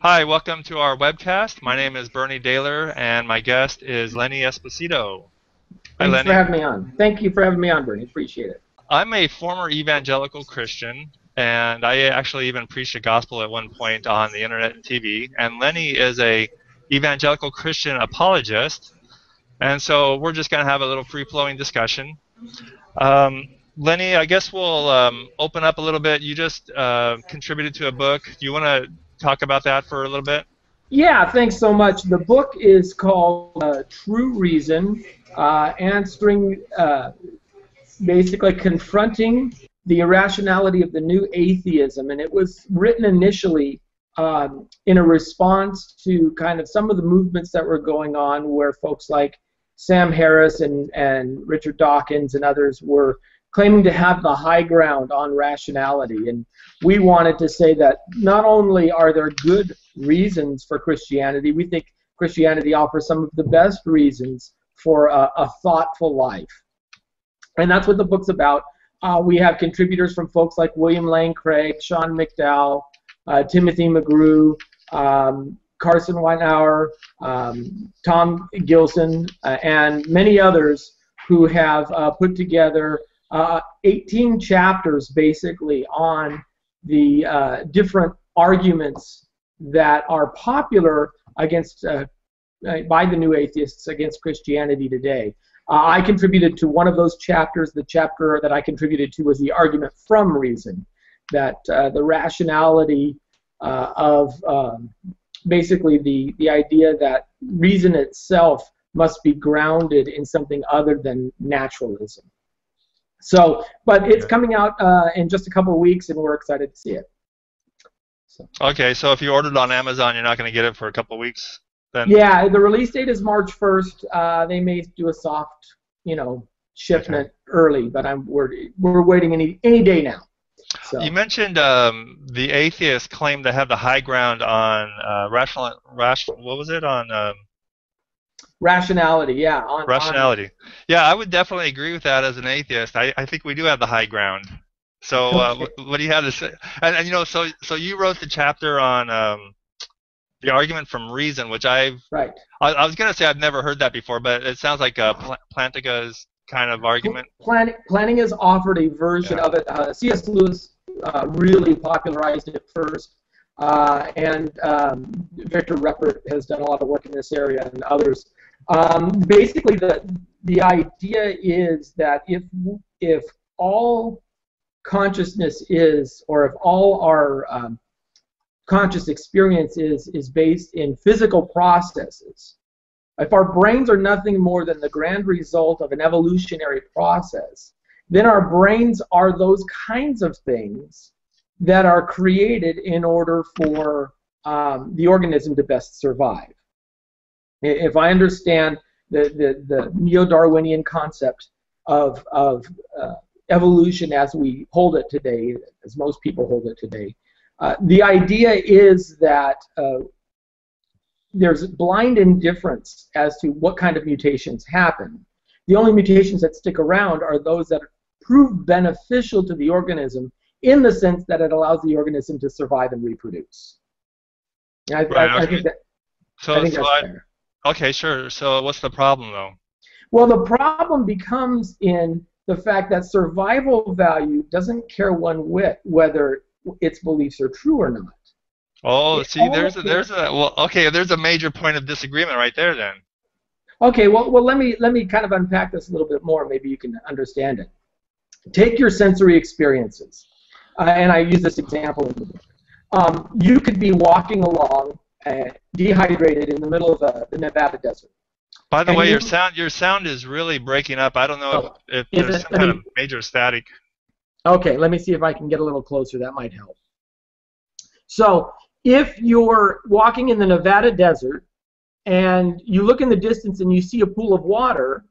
Hi, welcome to our webcast. My name is Bernie Dehler, and my guest is Lenny Esposito. Hi, Thanks Lenny. for having me on. Thank you for having me on, Bernie. Appreciate it. I'm a former evangelical Christian, and I actually even preached a gospel at one point on the internet and TV. And Lenny is a evangelical Christian apologist, and so we're just going to have a little free-flowing discussion. Um, Lenny, I guess we'll um, open up a little bit. You just uh, contributed to a book. Do you want to talk about that for a little bit? Yeah, thanks so much. The book is called uh, True Reason, uh, answering, uh, basically confronting the irrationality of the new atheism, and it was written initially um, in a response to kind of some of the movements that were going on where folks like Sam Harris and, and Richard Dawkins and others were claiming to have the high ground on rationality. And we wanted to say that not only are there good reasons for Christianity, we think Christianity offers some of the best reasons for a, a thoughtful life. And that's what the book's about. Uh, we have contributors from folks like William Lane Craig, Sean McDowell, uh, Timothy McGrew, um, Carson Weitnauer, um, Tom Gilson, uh, and many others who have uh, put together uh, 18 chapters basically on the uh, different arguments that are popular against uh, uh by the new atheists against Christianity today. Uh, I contributed to one of those chapters. The chapter that I contributed to was the argument from reason, that uh, the rationality of um, basically the, the idea that reason itself must be grounded in something other than naturalism. So, but it's coming out uh, in just a couple of weeks, and we're excited to see it. So. Okay, so if you ordered on Amazon, you're not going to get it for a couple of weeks. Then. Yeah, the release date is March 1st. Uh, they may do a soft, you know, shipment okay. early, but I'm we're we're waiting any any day now. So. You mentioned um, the atheists claim to have the high ground on uh, rational, rational. What was it on? Um, Rationality, yeah. On, rationality. On. Yeah, I would definitely agree with that as an atheist. I, I think we do have the high ground. So, uh, what, what, do you have to say? And, and, you know, so so you wrote the chapter on um, the argument from reason, which I've right. I, I was gonna say I've never heard that before, but it sounds like uh, Pl- Plantinga's kind of argument. Planting, Plantinga has offered a version yeah. of it. Uh, C.S. Lewis uh, really popularized it first, uh, and um, Victor Reppert has done a lot of work in this area, and others. Um, basically, the the idea is that if if all consciousness is, or if all our um, conscious experience is, is based in physical processes, if our brains are nothing more than the grand result of an evolutionary process, then our brains are those kinds of things that are created in order for um, the organism to best survive. If I understand the, the, the neo-Darwinian concept of, of uh, evolution as we hold it today, as most people hold it today, uh, the idea is that uh, there's blind indifference as to what kind of mutations happen. The only mutations that stick around are those that prove beneficial to the organism in the sense that it allows the organism to survive and reproduce. I, right, I, I think that, so, I think so that's fair. Okay, sure. So what's the problem though? Well, the problem becomes in the fact that survival value doesn't care one whit whether its beliefs are true or not. Oh, it see, there's a, there's a well, okay, there's a major point of disagreement right there then. Okay, well, well, let me let me kind of unpack this a little bit more. Maybe you can understand it. Take your sensory experiences, uh, and I use this example in the book. Um, you could be walking along uh, dehydrated in the middle of uh, the Nevada desert. By the and way, you, your sound your sound is really breaking up. I don't know oh, if, if there's it, some kind me, of major static. Okay, let me see if I can get a little closer. That might help. So, if you're walking in the Nevada desert and you look in the distance and you see a pool of water,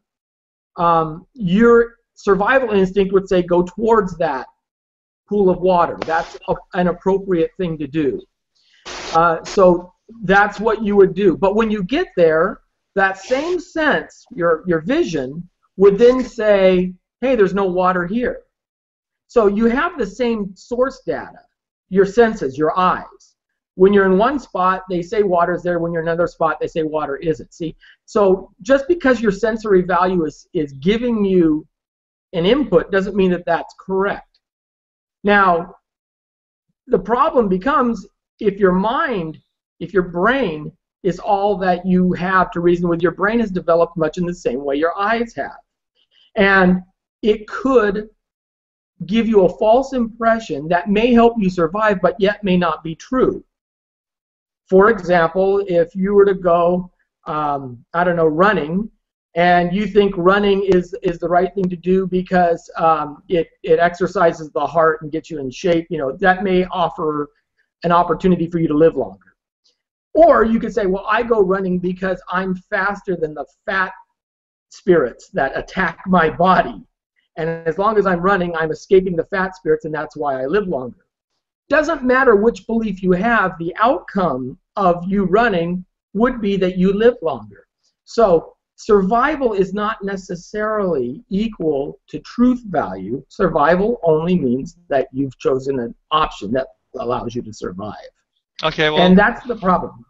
um, your survival instinct would say go towards that pool of water. That's a, an appropriate thing to do. Uh, so that's what you would do. But when you get there, that same sense, your, your vision, would then say, hey, there's no water here. So you have the same source data, your senses, your eyes. when you're in one spot, they say water's there. When you're in another spot, they say water isn't. See, so just because your sensory value is is giving you an input doesn't mean that that's correct. Now, the problem becomes if your mind, if your brain is all that you have to reason with, your brain has developed much in the same way your eyes have. And it could give you a false impression that may help you survive, but yet may not be true. For example, if you were to go, um, I don't know, running, and you think running is is the right thing to do because um, it it exercises the heart and gets you in shape, you know, that may offer an opportunity for you to live longer. Or you could say, well, I go running because I'm faster than the fat spirits that attack my body. And as long as I'm running, I'm escaping the fat spirits, and that's why I live longer. Doesn't matter which belief you have, the outcome of you running would be that you live longer. So survival is not necessarily equal to truth value. Survival only means that you've chosen an option that allows you to survive. Okay, well, and that's the problem.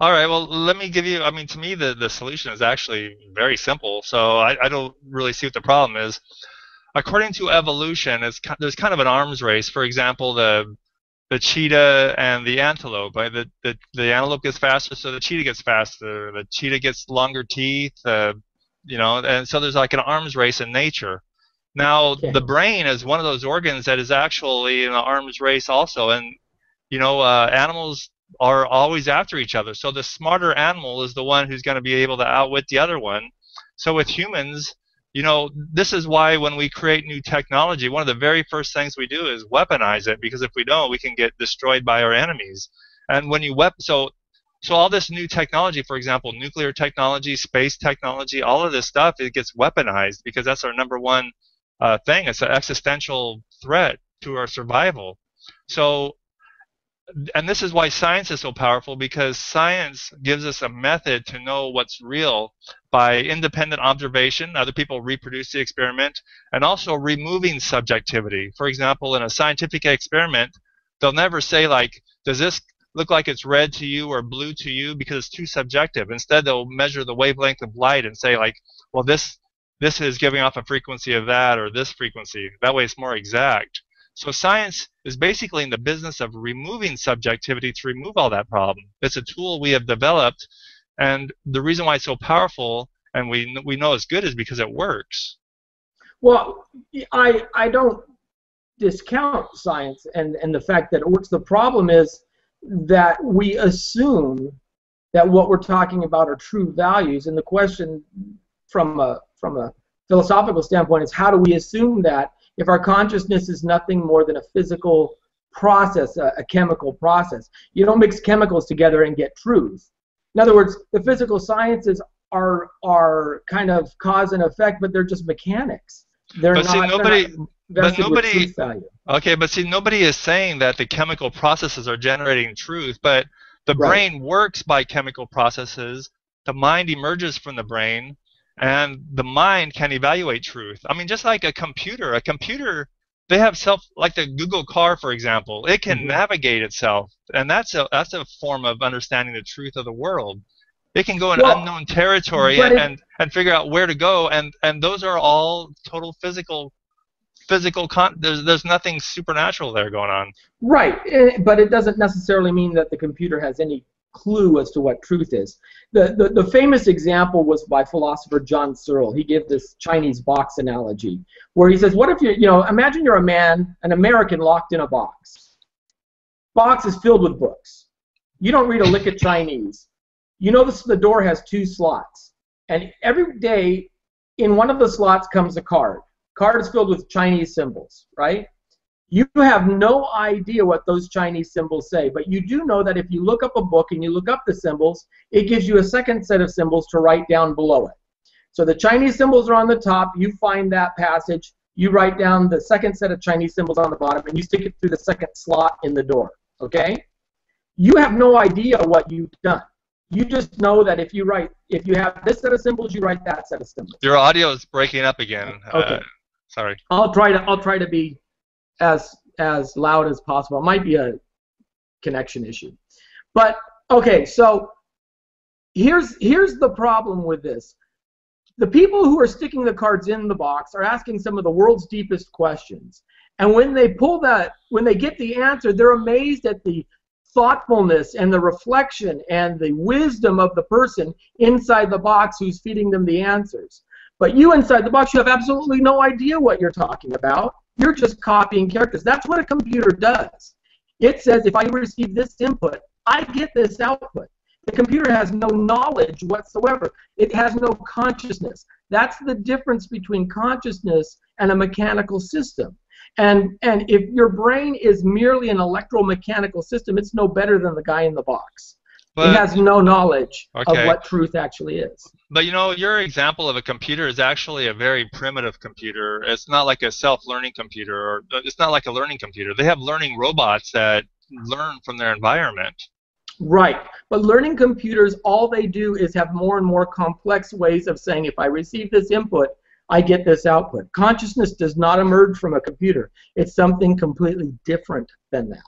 All right, well, let me give you. I mean, to me, the, the solution is actually very simple. So I, I don't really see what the problem is. According to evolution, it's, there's kind of an arms race. For example, the the cheetah and the antelope. Right? The, the the antelope gets faster, so the cheetah gets faster. The cheetah gets longer teeth. Uh, you know, and so there's like an arms race in nature. Now, okay. the brain is one of those organs that is actually in an arms race also, and you know, uh, animals are always after each other. So the smarter animal is the one who's going to be able to outwit the other one. So with humans, you know, this is why when we create new technology, one of the very first things we do is weaponize it because if we don't, we can get destroyed by our enemies. And when you wep so so all this new technology, for example, nuclear technology, space technology, all of this stuff, it gets weaponized because that's our number one uh, thing. It's an existential threat to our survival. So and this is why science is so powerful because science gives us a method to know what's real by independent observation, other people reproduce the experiment, and also removing subjectivity. For example, in a scientific experiment, they'll never say like, does this look like it's red to you or blue to you because it's too subjective. Instead, they'll measure the wavelength of light and say like, well, this this is giving off a frequency of that or this frequency. That way it's more exact. So science is basically in the business of removing subjectivity to remove all that problem. It's a tool we have developed, and the reason why it's so powerful and we we know it's good is because it works. Well, I I don't discount science and and the fact that it works. The problem is that we assume that what we're talking about are true values, and the question from a from a philosophical standpoint is how do we assume that if our consciousness is nothing more than a physical process, a, a, chemical process. You don't mix chemicals together and get truth. In other words, the physical sciences are are kind of cause and effect, but they're just mechanics. They're but not. See, nobody, but nobody. Okay, but see, nobody is saying that the chemical processes are generating truth, but the right. brain works by chemical processes. The mind emerges from the brain and the mind can evaluate truth. I mean, just like a computer, a computer, they have self, like the Google car, for example, it can mm-hmm. navigate itself, and that's a that's a form of understanding the truth of the world. It can go in well, unknown territory and, it, and, and figure out where to go, and and those are all total physical physical con there's there's nothing supernatural there going on right eh, but it doesn't necessarily mean that the computer has any clue as to what truth is. The, the, the famous example was by philosopher John Searle. He gave this Chinese box analogy where he says, what if you, you know, imagine you're a man, an American locked in a box. Box is filled with books. You don't read a lick of Chinese. You know this, the door has two slots. And every day in one of the slots comes a card. Card is filled with Chinese symbols, right? You have no idea what those Chinese symbols say, but you do know that if you look up a book and you look up the symbols, it gives you a second set of symbols to write down below it. So the Chinese symbols are on the top, you find that passage, you write down the second set of Chinese symbols on the bottom, and you stick it through the second slot in the door, okay? You have no idea what you've done. You just know that if you write, if you have this set of symbols, you write that set of symbols. Your audio is breaking up again. Okay. Uh, sorry. I'll try to I'll try to be as as loud as possible. It might be a connection issue. But okay, so here's here's the problem with this. The people who are sticking the cards in the box are asking some of the world's deepest questions. And when they pull that, when they get the answer, they're amazed at the thoughtfulness and the reflection and the wisdom of the person inside the box who's feeding them the answers. But you inside the box, you have absolutely no idea what you're talking about. You're just copying characters. That's what a computer does. It says if I receive this input, I get this output. The computer has no knowledge whatsoever. It has no consciousness. That's the difference between consciousness and a mechanical system. And and if your brain is merely an electromechanical system, it's no better than the guy in the box. But, it has no knowledge okay. of what truth actually is. But you know, your example of a computer is actually a very primitive computer. It's not like a self-learning computer, or uh, it's not like a learning computer. They have learning robots that learn from their environment. Right. But learning computers, all they do is have more and more complex ways of saying, if I receive this input, I get this output. Consciousness does not emerge from a computer. It's something completely different than that.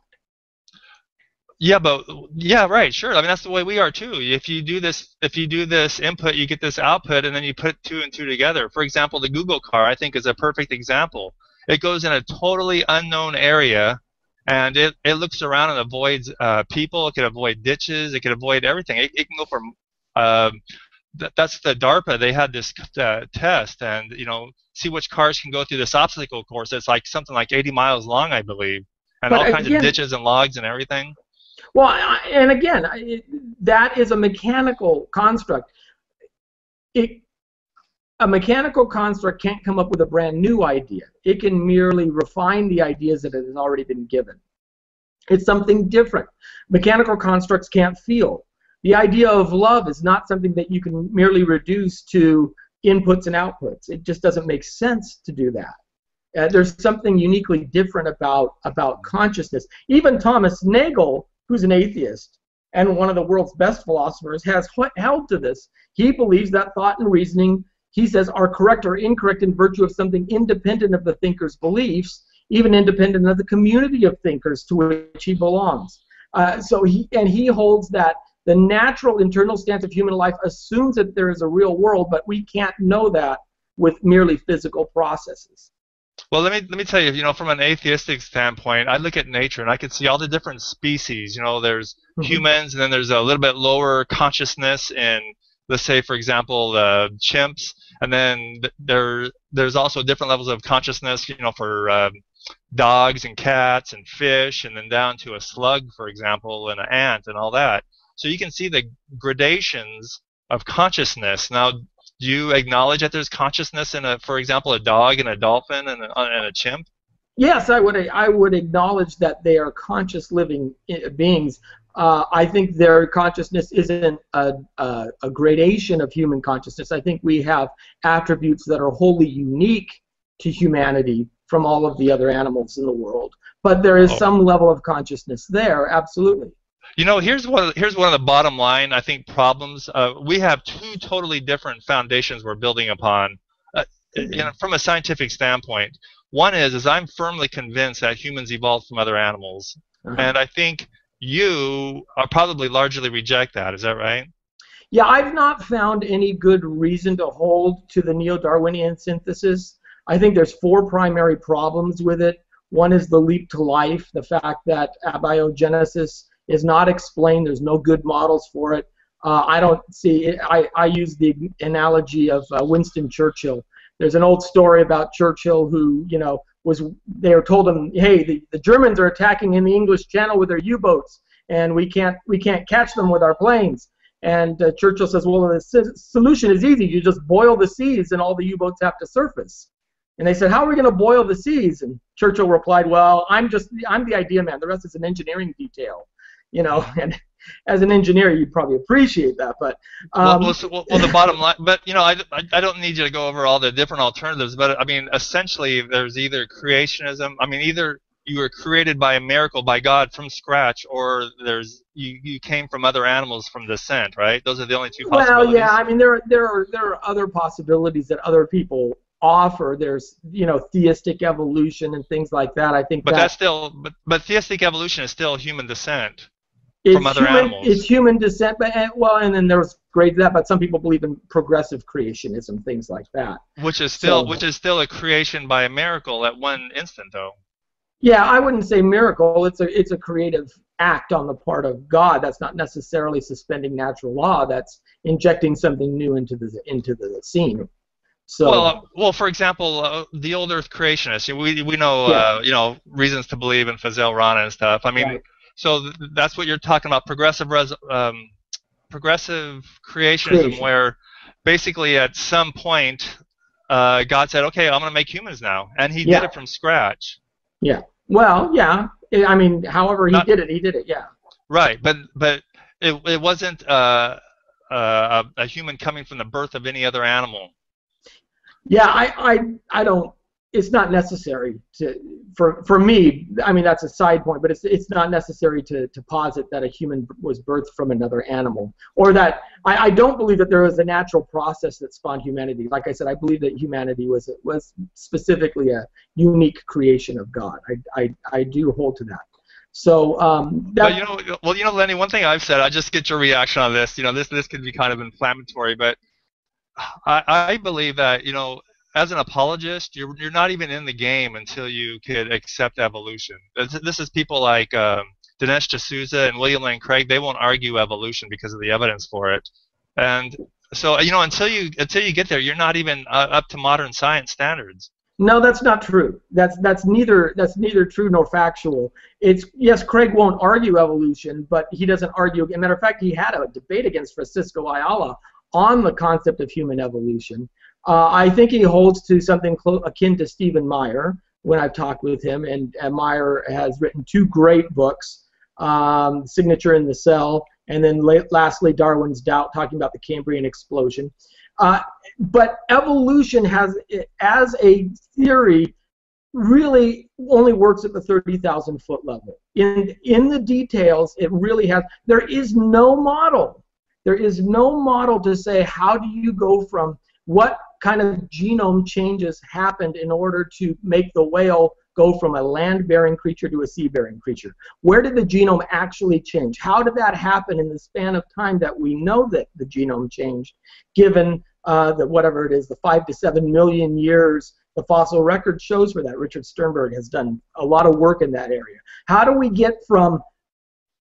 Yeah, but yeah, right, sure. I mean, that's the way we are too. If you do this, if you do this input, you get this output, and then you put two and two together. For example, the Google car, I think, is a perfect example. It goes in a totally unknown area, and it, it looks around and avoids uh, people. It can avoid ditches. It can avoid everything. It, it can go from um, th- that's the DARPA. They had this uh, test, and you know, see which cars can go through this obstacle course. It's like something like 80 miles long, I believe, and but all again, kinds of ditches and logs and everything. Well, and again, that is a mechanical construct. It, a mechanical construct can't come up with a brand new idea. It can merely refine the ideas that it has already been given. It's something different. Mechanical constructs can't feel. The idea of love is not something that you can merely reduce to inputs and outputs. It just doesn't make sense to do that. Uh, there's something uniquely different about about consciousness. Even Thomas Nagel who's an atheist and one of the world's best philosophers, has held to this. He believes that thought and reasoning, he says, are correct or incorrect in virtue of something independent of the thinker's beliefs, even independent of the community of thinkers to which he belongs. Uh, so he and he holds that the natural internal stance of human life assumes that there is a real world, but we can't know that with merely physical processes. Well, let me let me tell you, you know, from an atheistic standpoint, I look at nature and I can see all the different species. You know, there's mm-hmm. humans, and then there's a little bit lower consciousness in, let's say, for example, uh, chimps, and then there there's also different levels of consciousness. You know, for um, dogs and cats and fish, and then down to a slug, for example, and an ant and all that. So you can see the gradations of consciousness. Now, do you acknowledge that there's consciousness in a, for example, a dog and a dolphin and a, and a chimp? Yes, I would. I would acknowledge that they are conscious living eh, beings. Uh, I think their consciousness isn't a, a, a, gradation of human consciousness. I think we have attributes that are wholly unique to humanity from all of the other animals in the world. But there is oh. some level of consciousness there, absolutely. You know, here's one. Here's one of the bottom line. I think problems. Uh, we have two totally different foundations we're building upon. Uh, you know, from a scientific standpoint, one is is I'm firmly convinced that humans evolved from other animals, uh-huh. and I think you are probably largely reject that. Is that right? Yeah, I've not found any good reason to hold to the neo-Darwinian synthesis. I think there's four primary problems with it. One is the leap to life, the fact that abiogenesis is not explained. There's no good models for it. Uh, I don't see. I, I use the analogy of uh, Winston Churchill. There's an old story about Churchill who, you know, was they were told him, hey, the, the Germans are attacking in the English Channel with their U-boats, and we can't we can't catch them with our planes. And uh, Churchill says, well, the solution is easy. You just boil the seas, and all the U-boats have to surface. And they said, how are we going to boil the seas? And Churchill replied, well, I'm just I'm the idea man. The rest is an engineering detail you know, and as an engineer, you'd probably appreciate that. But um, well, well, well, the bottom line, but you know, I, I don't need you to go over all the different alternatives, but I mean, essentially, there's either creationism. I mean, either you were created by a miracle by God from scratch, or there's you, you came from other animals from descent, right? Those are the only two possibilities. Well, yeah, I mean, there are, there are there are other possibilities that other people offer. There's you know theistic evolution and things like that. I think. But that, that's still but but theistic evolution is still human descent it's from other human, animals. It's human descent, but and, well, and then there's of that. But some people believe in progressive creationism, things like that. which is still So- which is still a creation by a miracle at one instant though. Yeah, I wouldn't say miracle. It's a it's a creative act on the part of God. That's not necessarily suspending natural law. That's injecting something new into the into the scene. So Well, uh, well, for example, uh, the old Earth creationists. We we know Yeah. uh, you know reasons to believe in Fazale Rana and stuff. I mean, Right. So th- that's what you're talking about progressive res- um, progressive creationism, Creation. where basically at some point uh, God said, "Okay, I'm going to make humans now," and He Yeah. did it from scratch. Yeah. Well, yeah. I mean, however he Not- did it, he did it. Yeah. Right, but but it it wasn't uh, uh, a, a human coming from the birth of any other animal. Yeah, I, I, I don't. It's not necessary to for for me. I mean, that's a side point, but it's it's not necessary to to posit that a human was birthed from another animal, or that I, I don't believe that there was a natural process that spawned humanity. Like I said, I believe that humanity was was specifically a unique creation of God. I I, I do hold to that. So um, that, But you know, well, you know, Lenny. One thing I've said, I just get your reaction on this. You know, this this could be kind of inflammatory, but I, I believe that you know, as an apologist, you're you're not even in the game until you could accept evolution. This, this is people like um, Dinesh D'Souza and William Lane Craig. They won't argue evolution because of the evidence for it, and so you know, until you until you get there, you're not even uh, up to modern science standards. No, that's not true. That's that's neither that's neither true nor factual. It's yes, Craig won't argue evolution, but he doesn't argue. As a matter of fact, he had a debate against Francisco Ayala on the concept of human evolution. Uh, I think he holds to something clo- akin to Stephen Meyer when I've talked with him, and, and Meyer has written two great books, um, Signature in the Cell, and then la- lastly Darwin's Doubt, talking about the Cambrian explosion. Uh, but evolution has, as a theory, really only works at the 30,000 foot level. In in the details, it really has. There is no model. There is no model to say how do you go from what kind of genome changes happened in order to make the whale go from a land-bearing creature to a sea-bearing creature. Where did the genome actually change? How did that happen in the span of time that we know that the genome changed, given uh, that whatever it is, the five to seven million years the fossil record shows for that. Richard Sternberg has done a lot of work in that area. How do we get from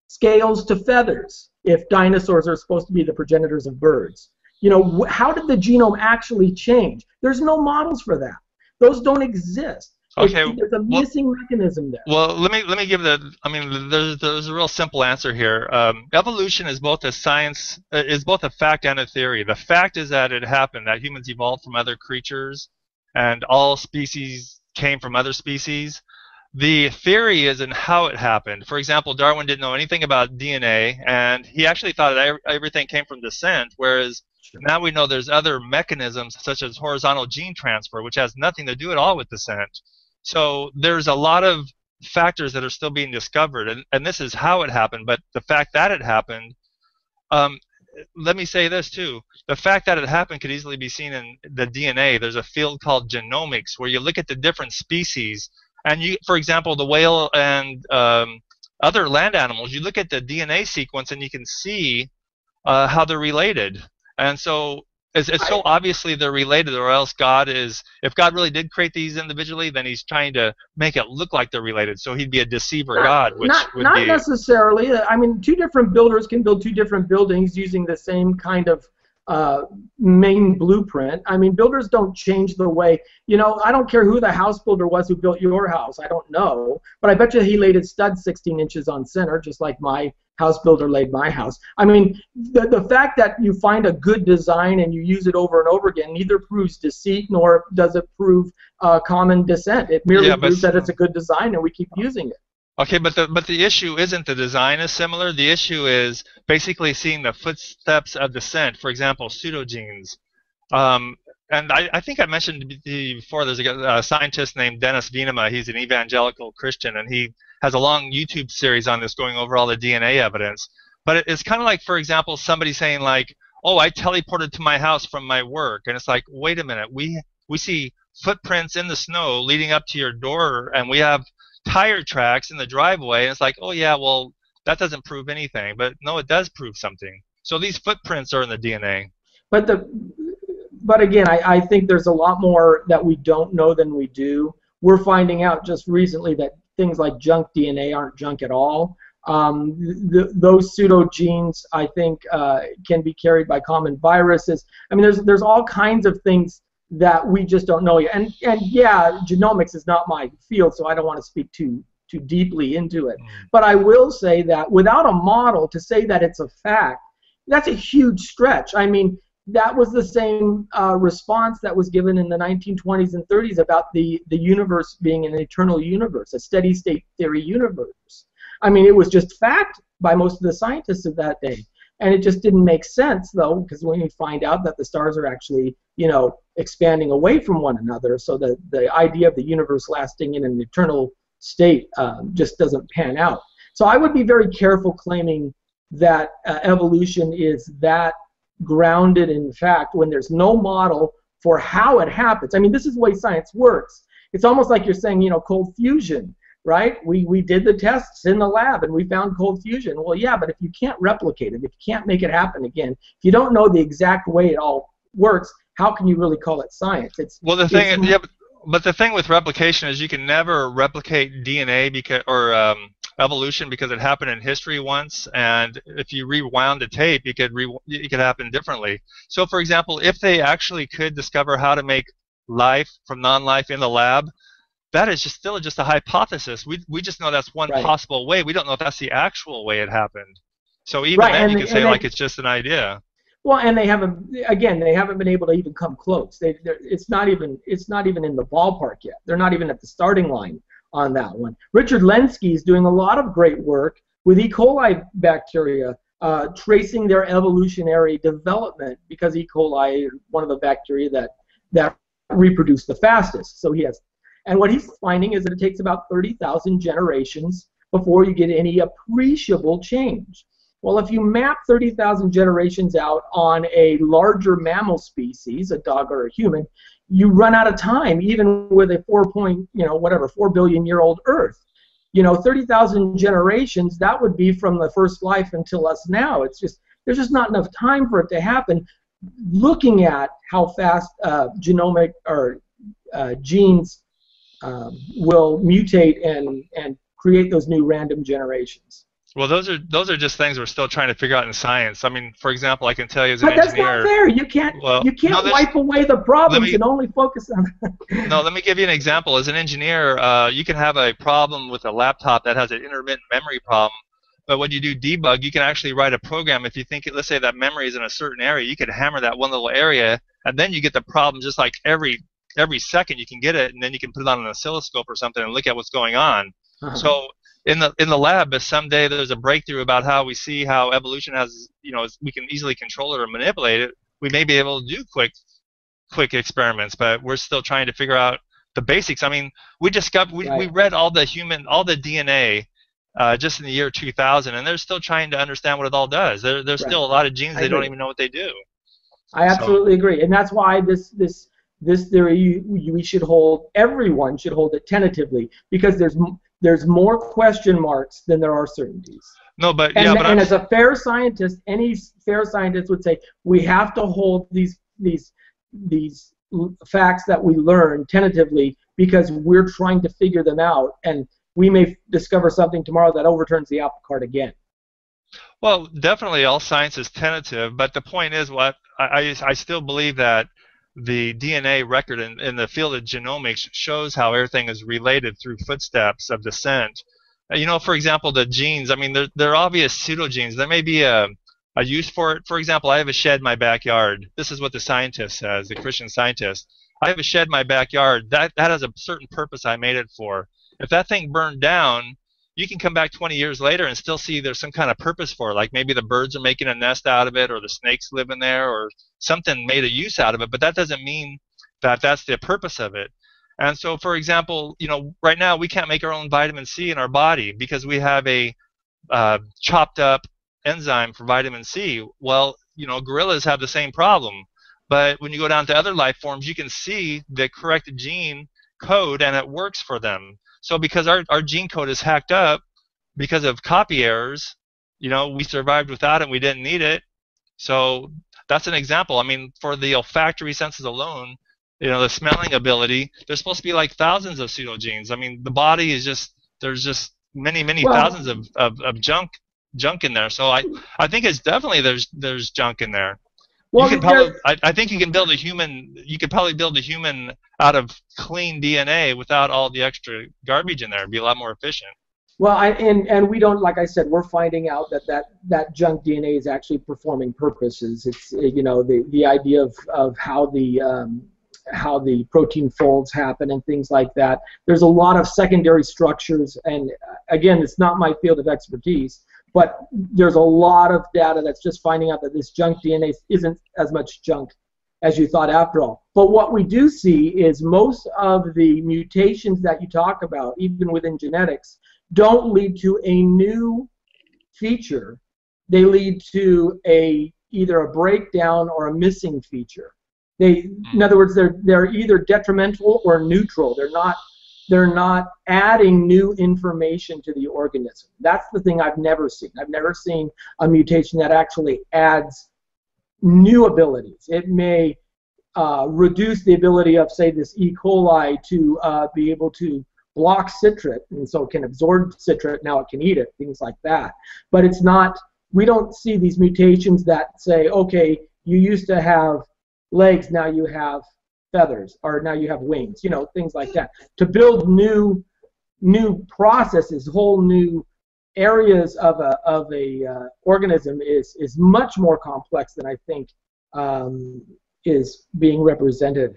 scales to feathers if dinosaurs are supposed to be the progenitors of birds? You know, how did the genome actually change? There's no models for that. Those don't exist. It's- Okay, there's a well- missing mechanism there. Well, let me let me give the. I mean, there's there's a real simple answer here. Um, evolution is both a science, uh, is both a fact and a theory. The fact is that it happened, that humans evolved from other creatures, and all species came from other species. The theory is in how it happened. For example, Darwin didn't know anything about DNA, and he actually thought that everything came from descent, whereas now we know there's other mechanisms such as horizontal gene transfer, which has nothing to do at all with descent. So there's a lot of factors that are still being discovered, and, and this is how it happened. But the fact that it happened, um, let me say this too: the fact that it happened could easily be seen in the DNA. There's a field called genomics where you look at the different species, and you, for example, the whale and um, other land animals, you look at the DNA sequence and you can see uh, how they're related. And so it's, it's so obviously they're related, or else God is, if God really did create these individually, then He's trying to make it look like they're related. So He'd be a deceiver God, which not would not be. necessarily. I mean, two different builders can build two different buildings using the same kind of uh, main blueprint. I mean, builders don't change the way. You know, I don't care who the house builder was who built your house. I don't know, but I bet you he laid his stud 16 inches on center, just like my house builder laid my house. I mean, the, the fact that you find a good design and you use it over and over again neither proves deceit nor does it prove uh, common descent. It merely Yeah, proves that it's a good design and we keep using it. Okay, but the but the issue isn't the design is similar. The issue is basically seeing the footsteps of descent. For example, pseudogenes. Um, and I, I think I mentioned before. There's a, a scientist named Dennis Venema. He's an evangelical Christian, and he has a long YouTube series on this, going over all the DNA evidence. But it, it's kind of like, for example, somebody saying like, "Oh, I teleported to my house from my work," and it's like, wait a minute, we we see footprints in the snow leading up to your door, and we have tire tracks in the driveway. And it's like, oh yeah, well that doesn't prove anything, but no, it does prove something. So these footprints are in the DNA. But the but again, I, I think there's a lot more that we don't know than we do. We're finding out just recently that things like junk DNA aren't junk at all. Um, the, those pseudogenes, I think, uh, can be carried by common viruses. I mean, there's there's all kinds of things that we just don't know yet. And and yeah, genomics is not my field, so I don't want to speak too too deeply into it. Mm. But I will say that without a model to say that it's a fact, that's a huge stretch. I mean, that was the same uh, response that was given in the 1920s and 30s about the, the universe being an eternal universe, a steady state theory universe. I mean, it was just fact by most of the scientists of that day. And it just didn't make sense, though, because when you find out that the stars are actually, you know, expanding away from one another, so that the idea of the universe lasting in an eternal state um, just doesn't pan out. So I would be very careful claiming that uh, evolution is that grounded in fact when there's no model for how it happens. I mean, this is the way science works. It's almost like you're saying, you know, cold fusion, right? We, we did the tests in the lab and we found cold fusion. Well, yeah, but if you can't replicate it, if you can't make it happen again, if you don't know the exact way it all works, how can you really call it science? It's well, the thing, yeah, but, but the thing with replication is you can never replicate DNA because or um, evolution because it happened in history once, and if you rewound the tape, it could re- it could happen differently. So, for example, if they actually could discover how to make life from non-life in the lab, that is just still just a hypothesis. We we just know that's one right. possible way. We don't know if that's the actual way it happened. So even right, then, you can say like it's just an idea. Well, and they haven't again they haven't been able to even come close. They it's not even it's not even in the ballpark yet. They're not even at the starting line on that one. Richard Lenski is doing a lot of great work with E. coli bacteria, uh, tracing their evolutionary development because E. coli is one of the bacteria that that reproduce the fastest. So he has, and what he's finding is that it takes about 30,000 generations before you get any appreciable change. Well, if you map 30,000 generations out on a larger mammal species, a dog or a human, you run out of time even with a four point you know whatever four billion year old earth. You know 30,000 generations that would be from the first life until us now. It's just there's just not enough time for it to happen. Looking at how fast uh, genomic or uh, genes um, will mutate and and create those new random generations well, those are those are just things we're still trying to figure out in science. I mean, for example, I can tell you as an but engineer. But that's not fair. You can't well, you can't no, wipe away the problems me, and only focus on. no, let me give you an example. As an engineer, uh, you can have a problem with a laptop that has an intermittent memory problem. But when you do debug, you can actually write a program. If you think, let's say that memory is in a certain area, you could hammer that one little area, and then you get the problem just like every every second you can get it, and then you can put it on an oscilloscope or something and look at what's going on. Uh-huh. So in the in the lab if someday there's a breakthrough about how we see how evolution has you know we can easily control it or manipulate it we may be able to do quick quick experiments but we're still trying to figure out the basics i mean we discovered we, right. we read all the human all the dna uh, just in the year 2000 and they're still trying to understand what it all does there, there's right. still a lot of genes I they agree. don't even know what they do i absolutely so. agree and that's why this this this theory we should hold everyone should hold it tentatively because there's there's more question marks than there are certainties. No, but and, yeah, but and as a fair scientist, any fair scientist would say we have to hold these these these facts that we learn tentatively because we're trying to figure them out, and we may discover something tomorrow that overturns the apple cart again. Well, definitely, all science is tentative, but the point is, what I, I, I still believe that the DNA record in, in the field of genomics shows how everything is related through footsteps of descent. Uh, you know, for example, the genes, I mean, they're, they're obvious pseudogenes. There may be a, a use for it. For example, I have a shed in my backyard. This is what the scientist says, the Christian scientist. I have a shed in my backyard. That, that has a certain purpose I made it for. If that thing burned down, you can come back 20 years later and still see there's some kind of purpose for it. Like maybe the birds are making a nest out of it, or the snakes live in there, or something made a use out of it. But that doesn't mean that that's the purpose of it. And so, for example, you know, right now we can't make our own vitamin C in our body because we have a uh, chopped up enzyme for vitamin C. Well, you know, gorillas have the same problem. But when you go down to other life forms, you can see the correct gene code and it works for them. So because our, our gene code is hacked up because of copy errors, you know, we survived without it, and we didn't need it. So that's an example. I mean, for the olfactory senses alone, you know, the smelling ability, there's supposed to be like thousands of pseudogenes. I mean, the body is just there's just many, many well, thousands of, of, of junk junk in there. So I, I think it's definitely there's there's junk in there. Well, you can probably, I, I think you can build a human. You could probably build a human out of clean DNA without all the extra garbage in there. It'd be a lot more efficient. Well, I, and and we don't, like I said, we're finding out that that that junk DNA is actually performing purposes. It's you know the the idea of of how the um, how the protein folds happen and things like that. There's a lot of secondary structures, and uh, again, it's not my field of expertise, but there's a lot of data that's just finding out that this junk DNA isn't as much junk as you thought after all. But what we do see is most of the mutations that you talk about, even within genetics, don't lead to a new feature. They lead to a either a breakdown or a missing feature. They, in other words, they're they're either detrimental or neutral. They're not they're not adding new information to the organism. That's the thing I've never seen. I've never seen a mutation that actually adds new abilities. It may uh, reduce the ability of, say, this E. coli to uh, be able to block citrate, and so it can absorb citrate. Now it can eat it, things like that. But it's not. We don't see these mutations that say, okay, you used to have legs, now you have feathers, or now you have wings, you know, things like that. To build new new processes, whole new areas of a of a uh, organism is is much more complex than I think um, is being represented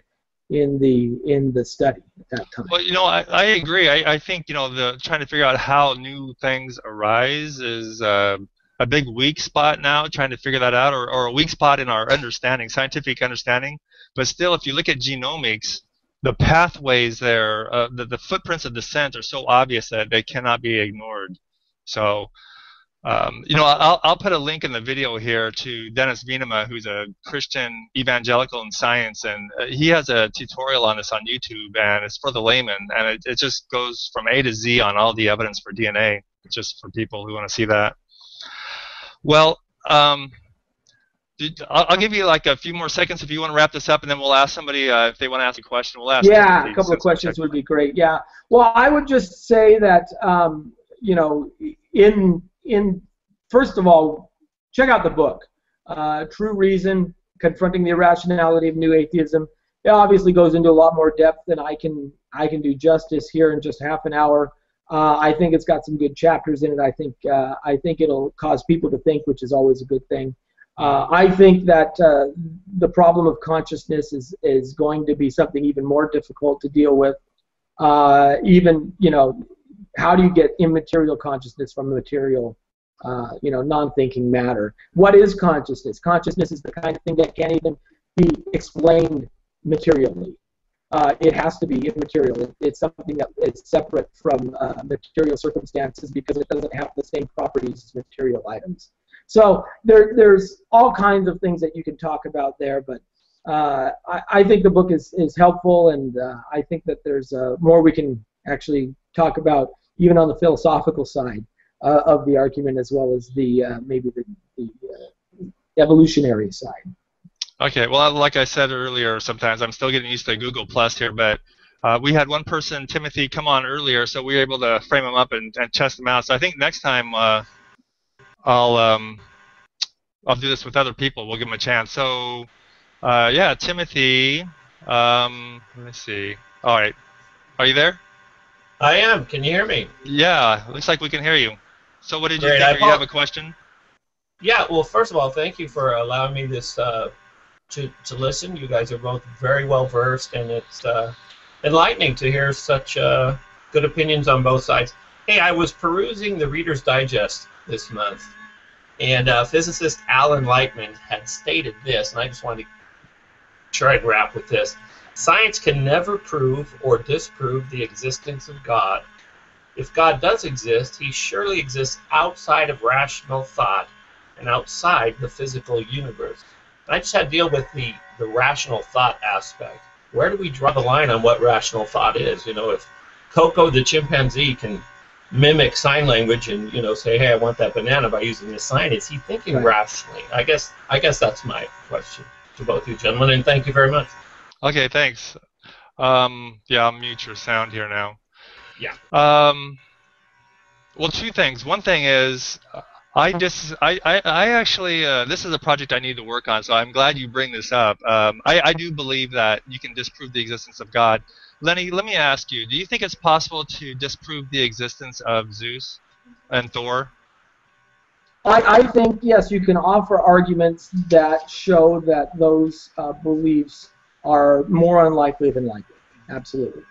in the in the study at that time. Well, you know, I, I agree. I, I think you know the trying to figure out how new things arise is uh, a big weak spot now, trying to figure that out, or, or a weak spot in our understanding, scientific understanding. But still, if you look at genomics, the pathways there, uh, the, the footprints of descent are so obvious that they cannot be ignored. So, um, you know, I'll, I'll put a link in the video here to Dennis Venema, who's a Christian evangelical in science, and uh, he has a tutorial on this on YouTube, and it's for the layman, and it, it just goes from A to Z on all the evidence for DNA, just for people who want to see that. Well, um, I'll, give you like a few more seconds if you want to wrap this up, and then we'll ask somebody uh, if they want to ask a question. We'll ask. Yeah, a couple of questions would be great. Yeah. Well, I would just say that um, you know, in in first of all, check out the book, uh, True Reason: Confronting the Irrationality of New Atheism. It obviously goes into a lot more depth than I can I can do justice here in just half an hour. Uh, I think it's got some good chapters in it. I think uh, I think it'll cause people to think, which is always a good thing. Uh, I think that uh, the problem of consciousness is is going to be something even more difficult to deal with. Uh, even you know, how do you get immaterial consciousness from material, uh, you know, non-thinking matter? What is consciousness? Consciousness is the kind of thing that can't even be explained materially uh, it has to be immaterial. It, it's something that is separate from uh, material circumstances because it doesn't have the same properties as material items. So there, there's all kinds of things that you can talk about there, but uh, I, I, think the book is, is helpful, and uh, I think that there's uh, more we can actually talk about, even on the philosophical side uh, of the argument, as well as the maybe the, the evolutionary side. Okay, well, like I said earlier, sometimes I'm still getting used to Google Plus here, but uh, we had one person, Timothy, come on earlier, so we were able to frame him up and, and test him out. So I think next time uh, I'll um, I'll do this with other people. We'll give them a chance. So uh, yeah, Timothy. Um, let me see. All right, are you there? I am. Can you hear me? Yeah, looks like we can hear you. So what did you think? Do you have a question? Yeah. Well, first of all, thank you for allowing me this uh, to, to listen. You guys are both very well versed, and it's uh, enlightening to hear such uh, good opinions on both sides. Hey, I was perusing the Reader's Digest this month, and uh, physicist Alan Lightman had stated this, and I just wanted to try and wrap with this. Science can never prove or disprove the existence of God. If God does exist, he surely exists outside of rational thought and outside the physical universe. And I just had to deal with the, the rational thought aspect. Where do we draw the line on what rational thought is? You know, if Koko the chimpanzee can mimic sign language and you know say, "Hey, I want that banana" by using this sign, is he thinking Right. rationally? I guess I guess that's my question to both you gentlemen, and thank you very much. Okay, thanks. Um, yeah, I'll mute your sound here now. Yeah. Um, well, two things. One thing is, uh, I just, I, I, I actually, uh, this is a project I need to work on, so I'm glad you bring this up. Um, I, I do believe that you can disprove the existence of God. Lenny, let me ask you: Do you think it's possible to disprove the existence of Zeus and Thor? I, I think yes, you can offer arguments that show that those uh, beliefs are more unlikely than likely. Absolutely.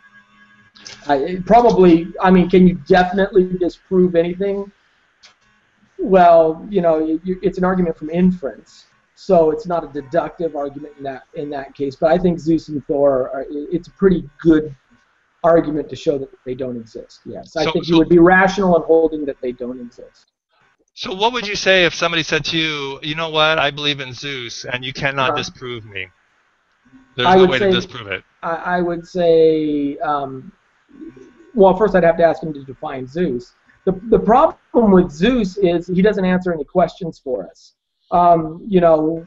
I, probably. I mean, can you definitely disprove anything? Well, you know, you, it's an argument from inference, so it's not a deductive argument in that in that case. But I think Zeus and Thor, are, it's a pretty good argument to show that they don't exist. Yes, I So- think so- you would be rational in holding that they don't exist. So, what would you say if somebody said to you, "You know what? I believe in Zeus, and you cannot Uh-huh. disprove me." There's I no way say- to disprove it. I, I would say, um, well, first I'd have to ask him to define Zeus. The, the problem with Zeus is he doesn't answer any questions for us. Um, you know,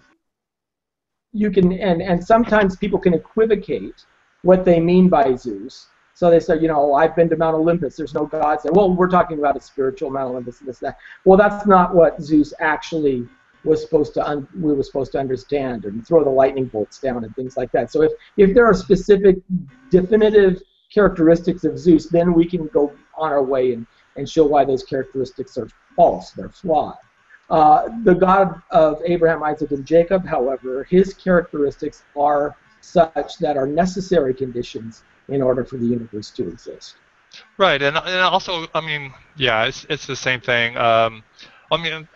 you can, and, and sometimes people can equivocate what they mean by Zeus. So they say, you know, I've been to Mount Olympus. There's no gods there. Well, we're talking about a spiritual Mount Olympus, and this, that. Well, that's not what Zeus actually was supposed to. Un- we were supposed to understand and throw the lightning bolts down and things like that. So if if there are specific, definitive characteristics of Zeus, then we can go on our way and, and show why those characteristics are false, they're flawed. Uh, the God of Abraham, Isaac, and Jacob, however, his characteristics are such that are necessary conditions in order for the universe to exist. Right, and and also, I mean, yeah, it's it's the same thing. Um, I mean,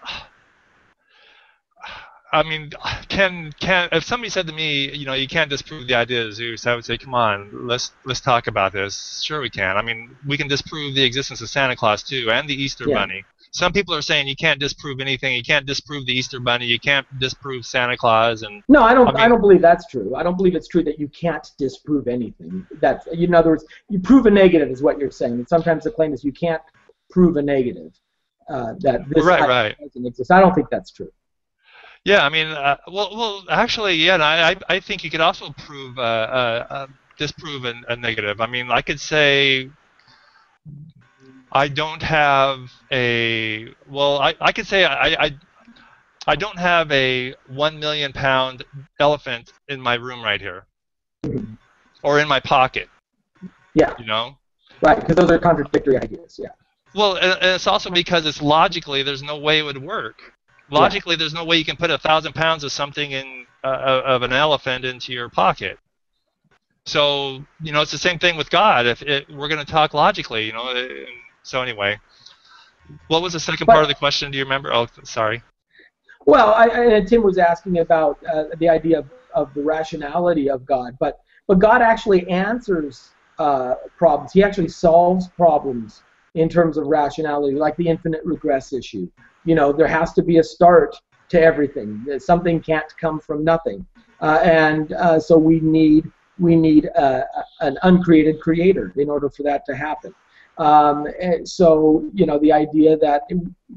I mean, can can if somebody said to me, you know, you can't disprove the idea of Zeus, I would say, come on, let's let's talk about this. Sure, we can. I mean, we can disprove the existence of Santa Claus too, and the Easter Yeah. Bunny. Some people are saying you can't disprove anything. You can't disprove the Easter Bunny. You can't disprove Santa Claus, and No, I don't. I I, don't believe that's true. I don't believe it's true that you can't disprove anything. That, in other words, you prove a negative is what you're saying. And sometimes the claim is you can't prove a negative. Uh, that this Right, right. doesn't exist. I don't think that's true. Yeah, I mean, uh, well, well, actually, yeah, I, I think you could also prove, uh, uh, uh, disprove a, a negative. I mean, I could say, I don't have a, well, I, I could say I, I, I don't have a one million pound elephant in my room right here, Mhm. or in my pocket. Yeah. You know. Right, because those are contradictory ideas. Yeah. Well, and and it's also because it's logically there's no way it would work. Logically, there's no way you can put a thousand pounds of something in uh, of an elephant into your pocket. So you know, it's the same thing with God. If it, we're going to talk logically, you know. So anyway, what was the second But- part of the question? Do you remember? Oh, sorry. Well, I, I, and Tim was asking about uh, the idea of, of the rationality of God, but but God actually answers uh, problems. He actually solves problems in terms of rationality, like the infinite regress issue. You know, there has to be a start to everything. Something can't come from nothing, uh, and uh, so we need we need uh, an uncreated creator in order for that to happen. Um, so you know, the idea that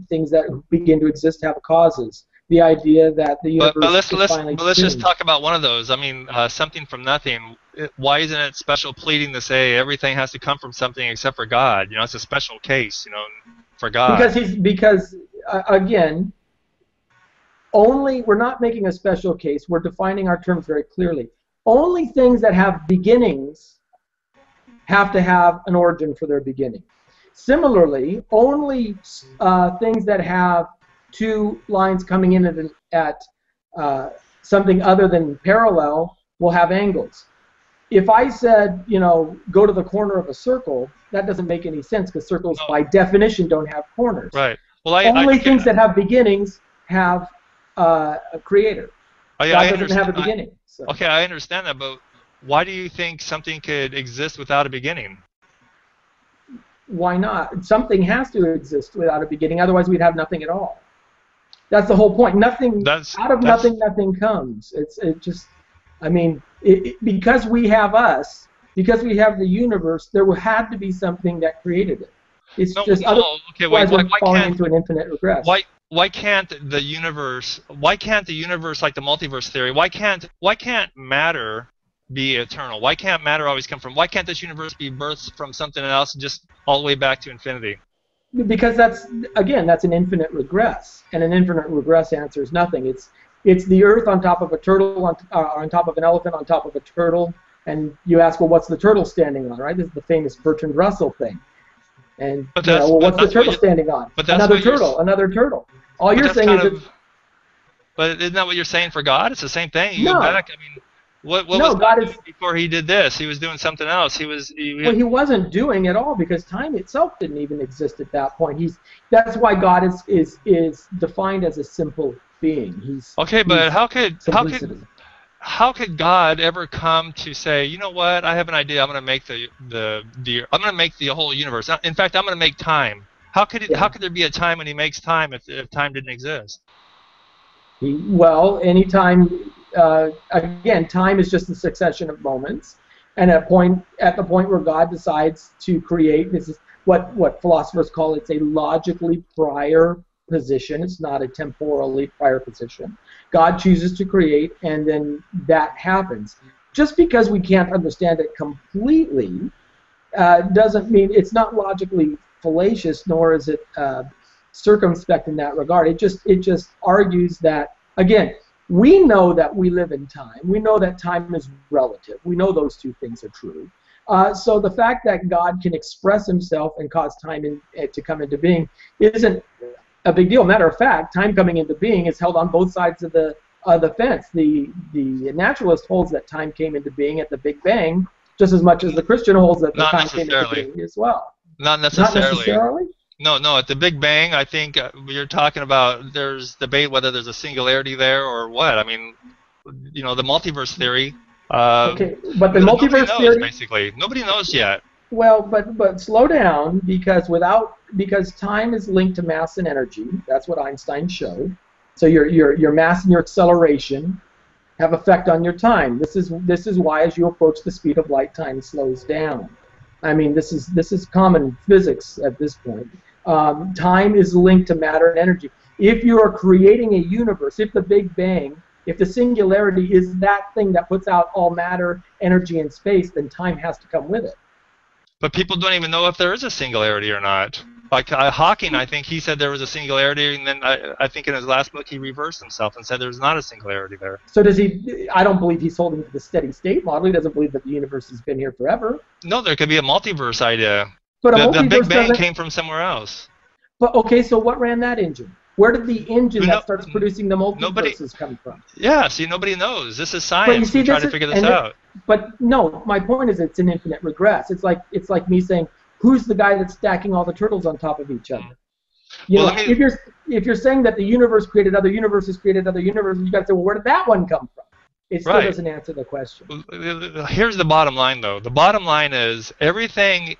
things that begin to exist have causes the idea that the universe But, but let's is let's finally but let's just talk about one of those. I mean, uh, something from nothing. It, why isn't it special pleading to say everything has to come from something except for God? You know, it's a special case. You know, for God. because he's because uh, again only we're not making a special case we're defining our terms very clearly only things that have beginnings have to have an origin for their beginning similarly only uh, things that have two lines coming in at, an, at uh, something other than parallel will have angles if I said, you know, go to the corner of a circle, that doesn't make any sense because circles, No. by definition, don't have corners. right. Well, I Only I, things that have beginnings have uh, a creator. I, God I doesn't have a beginning. So. Okay, I understand that, but why do you think something could exist without a beginning? Why not? Something has to exist without a beginning. Otherwise, we'd have nothing at all. That's the whole point. Nothing That's out of that's- nothing, nothing comes. It's it just, I mean, it, it- because we have us, because we have the universe, there had to be something that created it. It's No, just no, other, okay, otherwise why, we're why falling into an infinite regress. why why can't the universe why can't the universe like the multiverse theory why can't why can't matter be eternal? Why can't matter always come from why can't this universe be birthed from something else just all the way back to infinity? Because that's again that's an infinite regress and an infinite regress answers nothing. It's it's the earth on top of a turtle on, uh, on top of an elephant on top of a turtle and you ask well what's the turtle standing on right? This is the famous bertrand russell thing. And But you know, well what's the turtle standing on? but that's another what you're s- turtle another turtle. All you're saying is of- but isn't that what you're saying for god? It's the same thing. You No. go back i mean what, what No, was God is- before he did this he was doing something else he was he, Well, he wasn't doing it all because time itself didn't even exist at that point. He's that's why God is is is defined as a simple being. He's okay but he's how could how could how could God ever come to say, you know what? I have an idea. I'm going to make the the the I'm going to make the whole universe. In fact, I'm going to make time. How could it, Yeah. how could there be a time when He makes time if, if time didn't exist? He, well, anytime, uh, again, time is just a succession of moments, and at point at the point where God decides to create, this is what what philosophers call it's a logically prior position. It's not a temporally prior position. God chooses to create, and then that happens. Just because we can't understand it completely uh, doesn't mean it's not logically fallacious, nor is it uh, circumspect in that regard. It just it just argues that again, we know that we live in time. We know that time is relative. We know those two things are true. Uh, so the fact that God can express Himself and cause time in, eh, to come into being isn't a big deal. Matter of fact, time coming into being is held on both sides of the uh, the fence. The the naturalist holds that time came into being at the Big Bang just as much as the Christian holds that the Not time came into being as well. Not necessarily. Not necessarily. No, no. At the Big Bang, I think uh, you're talking about. There's debate whether there's a singularity there or what. I mean, you know, the multiverse theory. Uh, Okay, but the nobody multiverse knows, theory. basically, nobody knows yet. Well, but but slow down because without because time is linked to mass and energy. That's what Einstein showed. So your your your mass and your acceleration have effect on your time. This is this is why as you approach the speed of light, time slows down. I mean, this is this is common physics at this point. Um, time is linked to matter and energy. If you are creating a universe, if the Big Bang, if the singularity is that thing that puts out all matter, energy, and space, then time has to come with it. But people don't even know if there is a singularity or not. Like uh, Hawking, I think he said there was a singularity, and then I, I think in his last book he reversed himself and said there's not a singularity there. So does he? I don't believe he's holding to the steady state model. He doesn't believe that the universe has been here forever. No, there could be a multiverse idea. But a The, the Big Bang came from somewhere else. But okay, so what ran that engine? Where did the engine No- that starts producing the multiverses nobody- come from? Yeah, see, nobody knows. This is you science. see, we try this to figure this out. But no, my point is it's an infinite regress. It's like it's like me saying, who's the guy that's stacking all the turtles on top of each other? Mm. You Well, know, me- if you're if you're saying that the universe created other universes, created other universes, you got to say, well, where did that one come from? It still Right. doesn't answer the question. Here's the bottom line, though. The bottom line is everything.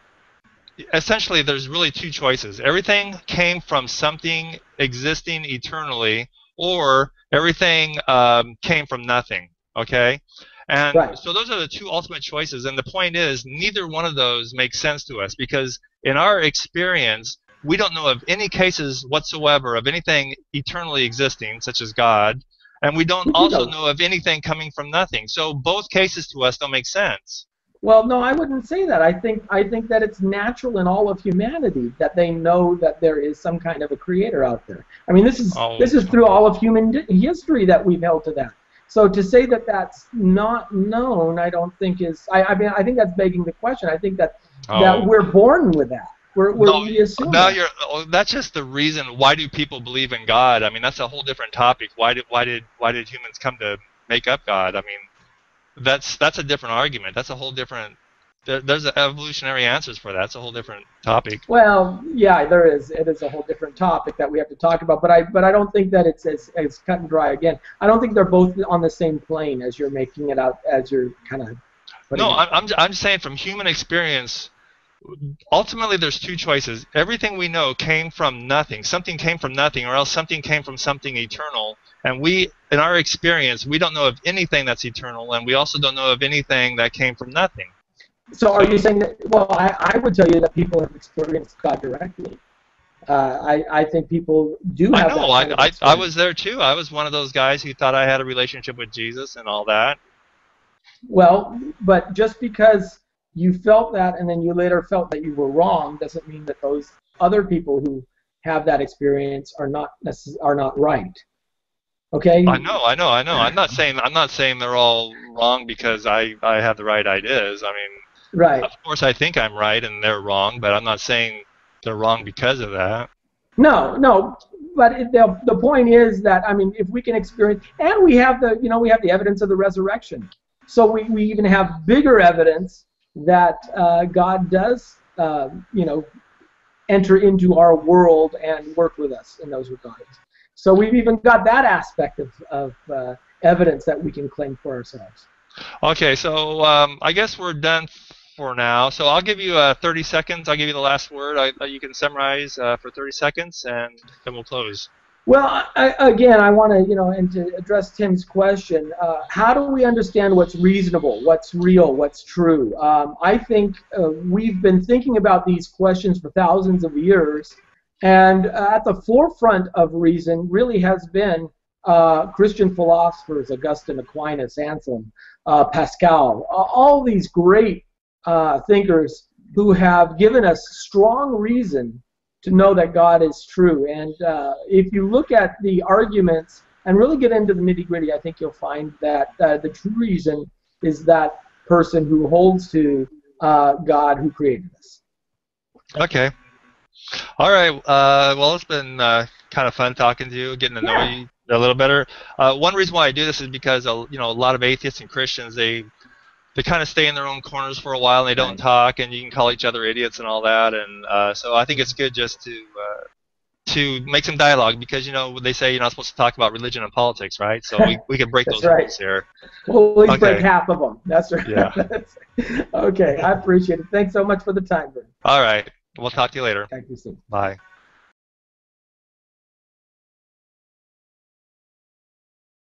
Essentially, there's really two choices. Everything came from something existing eternally, or everything um, came from nothing. Okay, and Right. so those are the two ultimate choices. And the point is, neither one of those makes sense to us because in our experience, we don't know of any cases whatsoever of anything eternally existing, such as God, and we don't also know of anything coming from nothing. So both cases to us don't make sense. Well, no, I wouldn't say that. I think I think that it's natural in all of humanity that they know that there is some kind of a creator out there. I mean, this is Oh. this is through all of human history that we've held to that. So to say that that's not known, I don't think is. I, I mean, I think that's begging the question. I think that that we're born with that. We're, we're Oh. No, we assume now you're, oh, That's just the reason. Why do people believe in God? I mean, that's a whole different topic. Why did why did why did humans come to make up God? I mean, that's that's a different argument. That's a whole different. There, there's evolutionary answers for that. It's a whole different topic. Well, yeah, there is. It is a whole different topic that we have to talk about. But I, but I don't think that it's as, as cut and dry. Again, I don't think they're both on the same plane as you're making it out, as you're kind of. No, I'm, I'm I'm just saying from human experience, ultimately there's two choices. Everything we know came from nothing. Something came from nothing, or else something came from something eternal. And we, in our experience, we don't know of anything that's eternal, and we also don't know of anything that came from nothing. So are you saying that? Well, I, I would tell you that people have experienced God directly. Uh, I, I think people do have. I know. That I, I, I was there too. I was one of those guys who thought I had a relationship with Jesus and all that. Well, but just because you felt that and then you later felt that you were wrong doesn't mean that those other people who have that experience are not necess- are not right. Okay. I know, I know, I know. I'm not saying I'm not saying they're all wrong because I I have the right ideas. I mean, Right. of course I think I'm right and they're wrong, but I'm not saying they're wrong because of that. No, no. But it, the the point is that I mean, if we can experience, and we have the you know we have the evidence of the resurrection, so we, we even have bigger evidence that uh, God does uh, you know enter into our world and work with us in those regards. So we've even got that aspect of of uh, evidence that we can claim for ourselves. Okay, so um, I guess we're done for now. So I'll give you uh, 30 seconds. I'll give you the last word. I, uh, you can summarize uh, for 30 seconds, and then we'll close. Well, I, again, I want to, you know, and to address Tim's question, uh, how do we understand what's reasonable, what's real, what's true? Um, I think uh, we've been thinking about these questions for thousands of years, and uh, at the forefront of reason really has been uh, Christian philosophers, Augustine, Aquinas, Anselm, uh, Pascal, all these great uh, thinkers who have given us strong reason to know that God is true. And uh, if you look at the arguments and really get into the nitty gritty, I think you'll find that uh, the true reason is that person who holds to God who created us. Okay. All right. Uh, well, it's been uh, kind of fun talking to you, getting to know Yeah. you a little better. Uh, one reason why I do this is because uh, you know a lot of atheists and Christians they they kind of stay in their own corners for a while and they don't Right. talk, and you can call each other idiots and all that. And uh, so I think it's good just to uh, to make some dialogue because you know they say you're not supposed to talk about religion and politics, right? So we, we can break those right. rules here. We'll at least break half of them. That's right. Yeah. okay, I appreciate it. Thanks so much for the time. All right. We'll talk to you later. Thank you soon. Bye.